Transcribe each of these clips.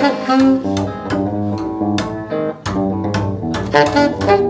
Thank you.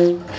Mm-hmm.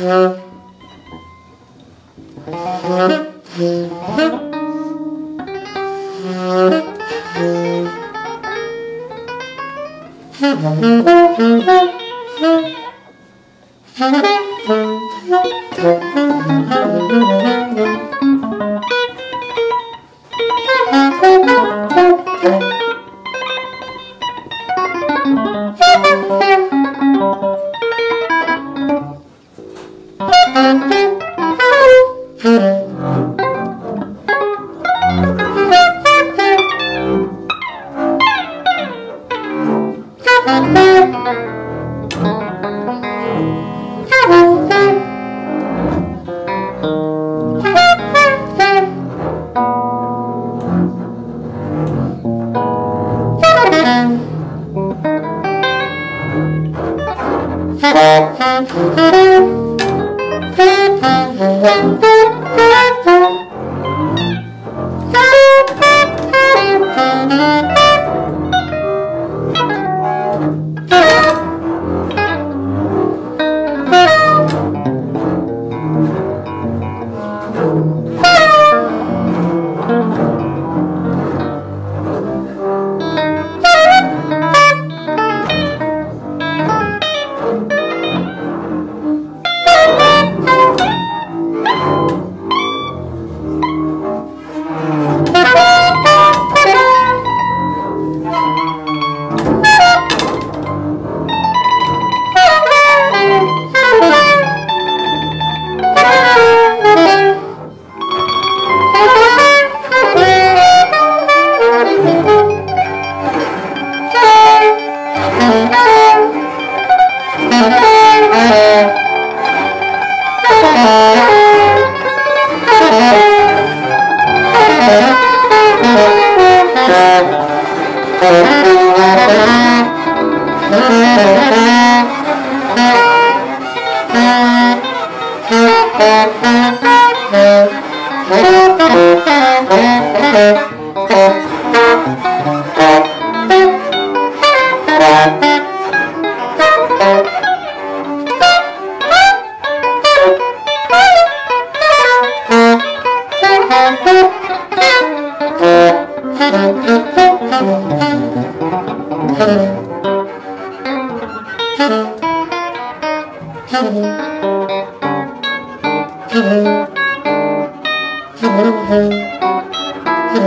Yeah.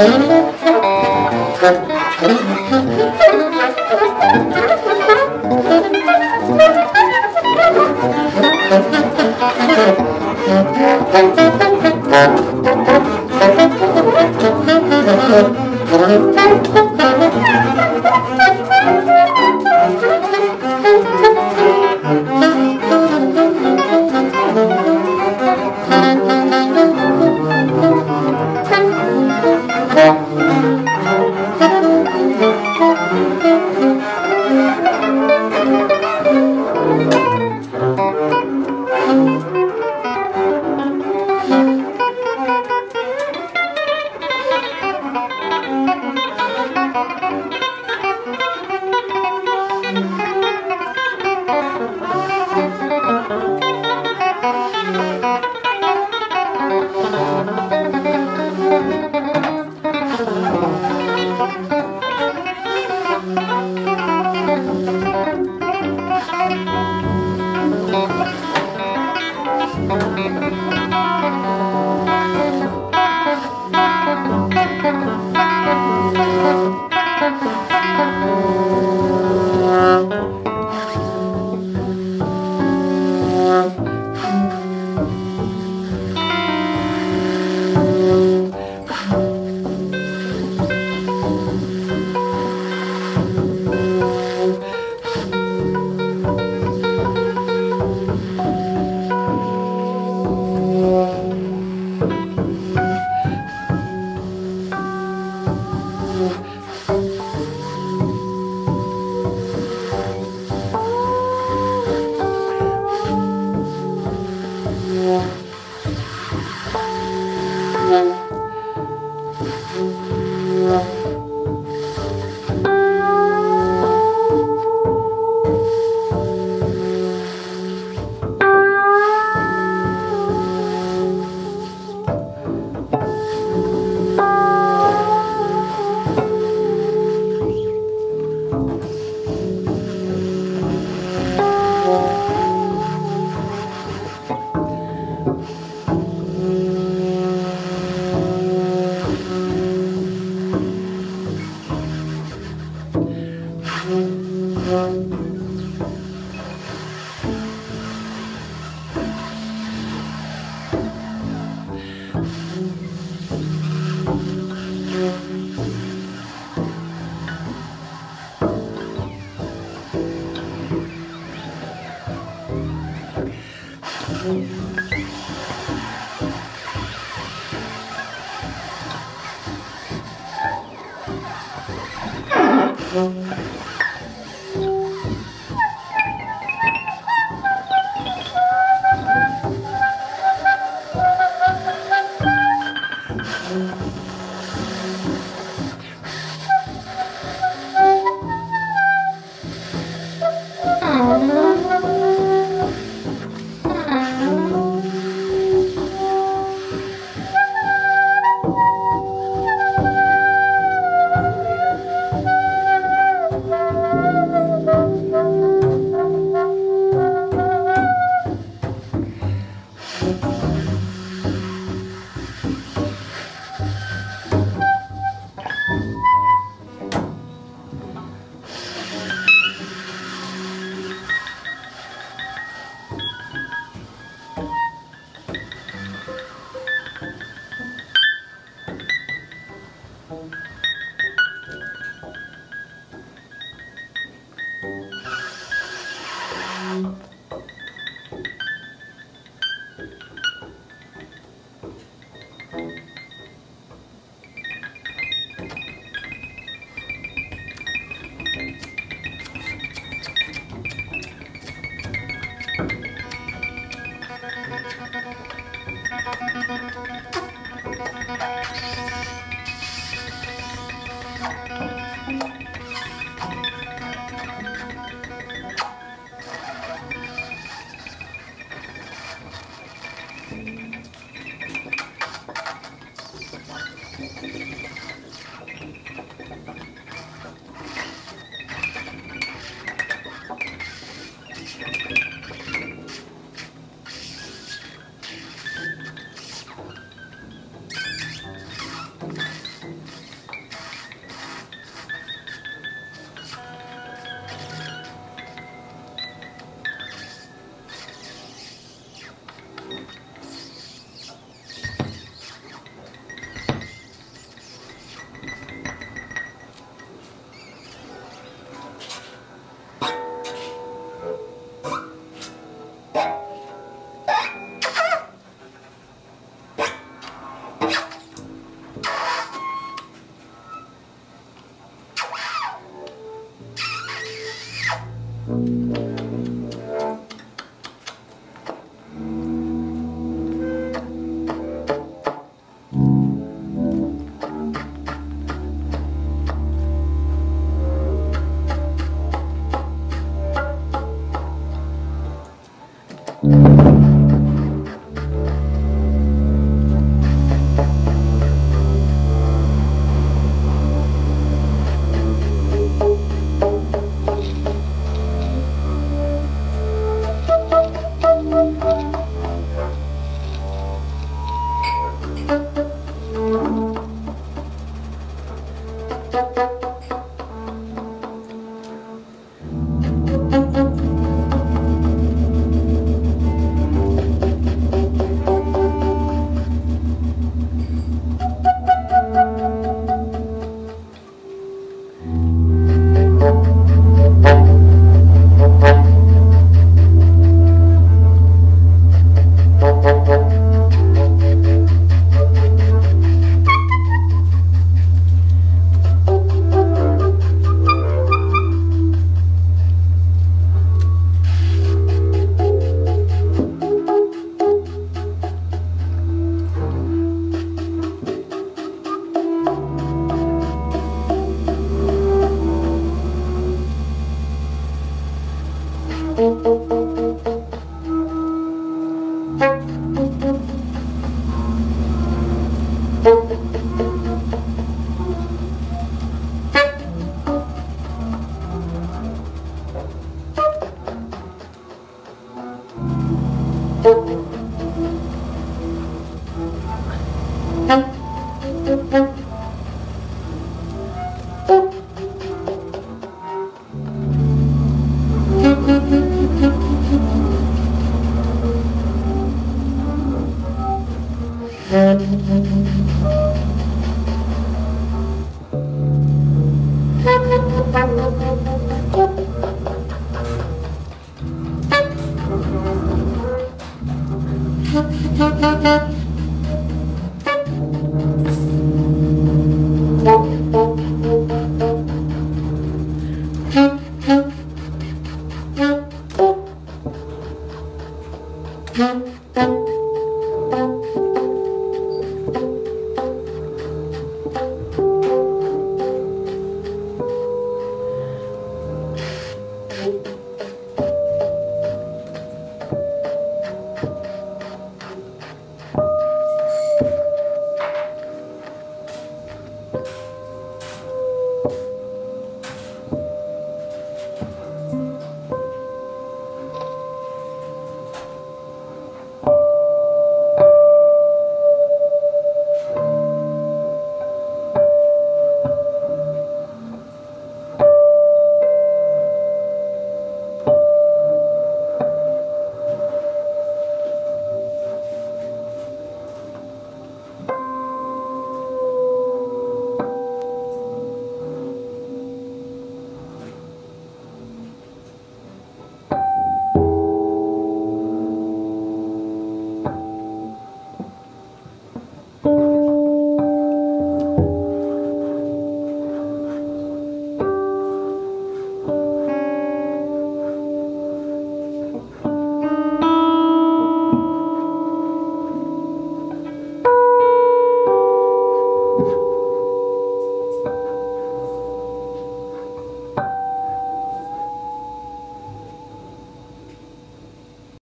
Música Thank you.